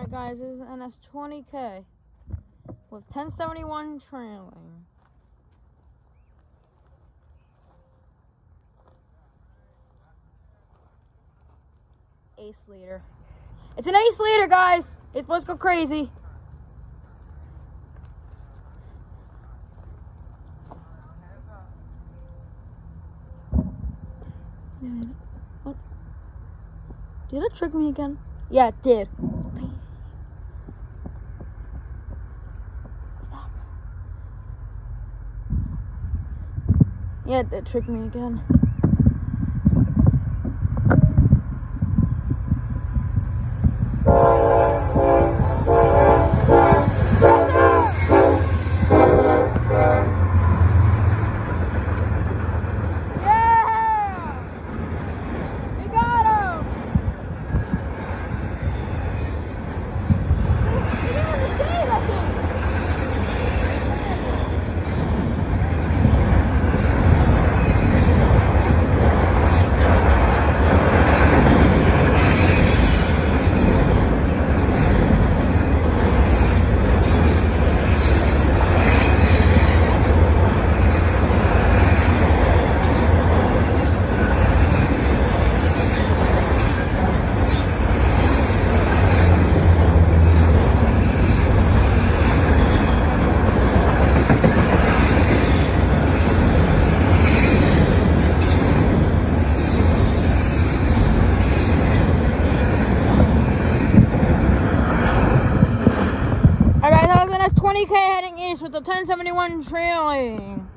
Alright guys, this is NS 20K with 1071 trailing. Ace leader. It's an ace leader, guys. It's supposed to go crazy. What? Did it trick me again? Yeah, it did. Yeah, it tricked me again. That's 20k heading east with the 1071 trailing.